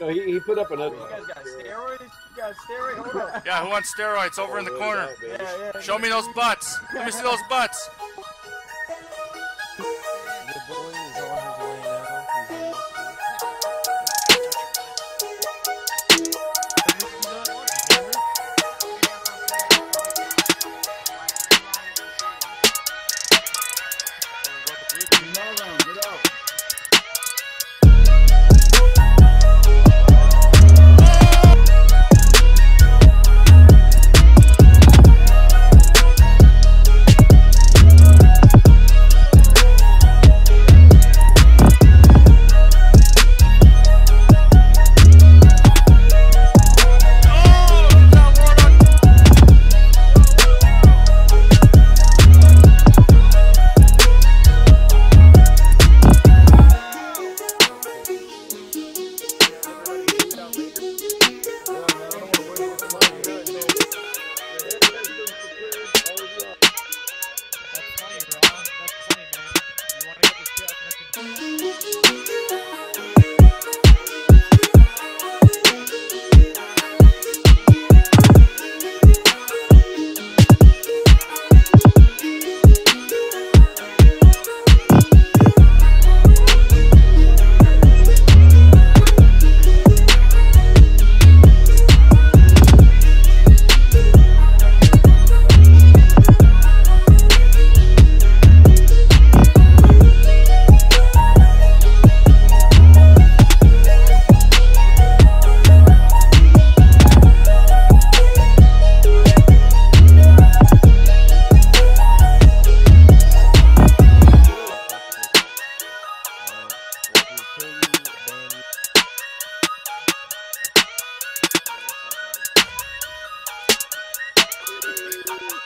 No, he, he put up another. You guys got steroids? You got steroids? Hold on. Yeah, who wants steroids over in the oh, corner? Yeah, yeah. Show me those butts. Let me see those butts. The boy